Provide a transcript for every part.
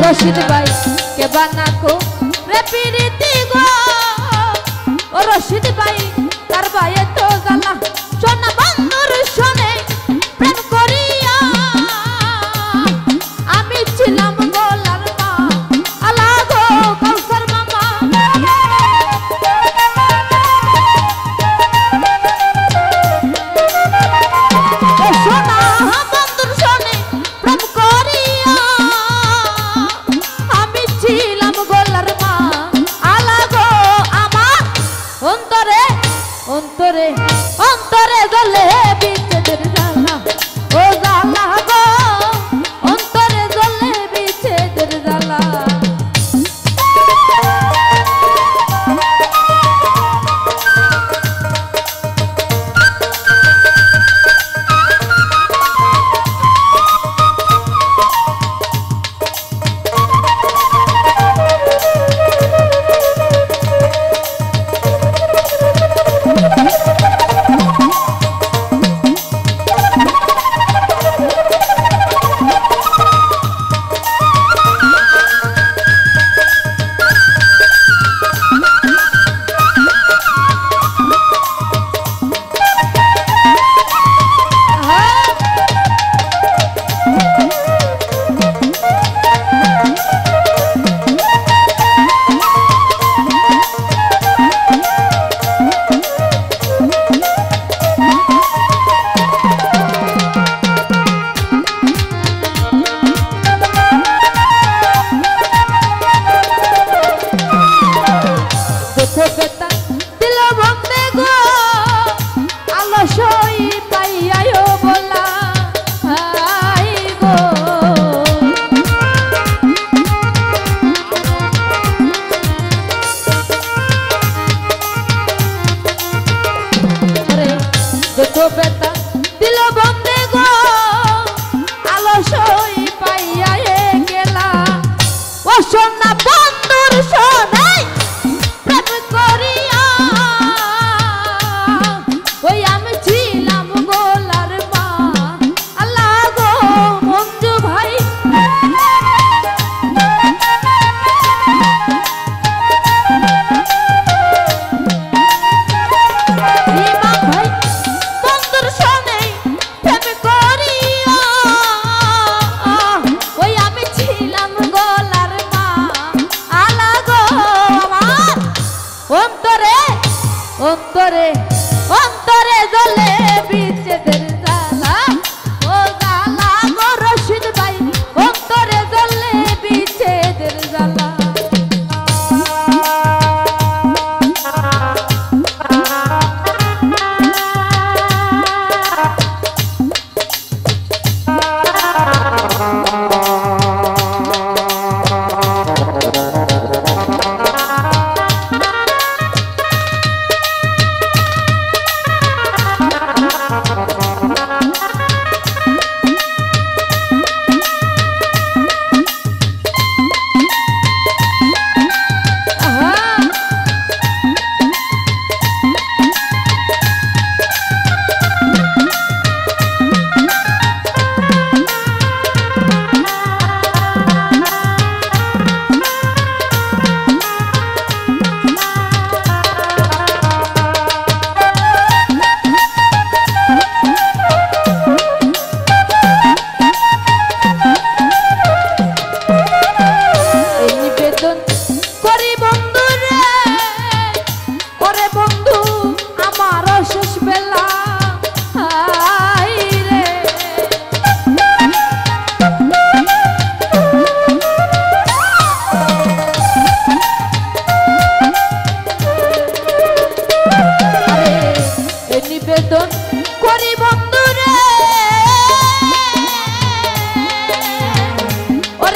রশিদ ভাই কে বানাকো? রে পিরিতি profeta. অন্তরে অন্তরে অন্তরে জলে বিচ্ছেদের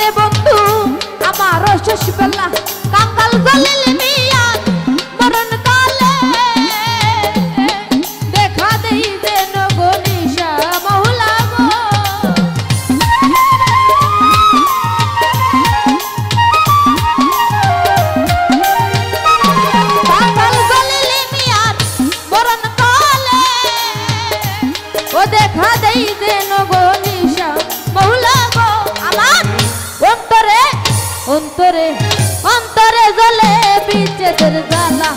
ওরে বন্ধু আমার শেষ বেলা কাঙ্গাল গলিলে অন্তরে অন্তরে অন্তরে জ্বলে বিচ্ছেদের জ্বালা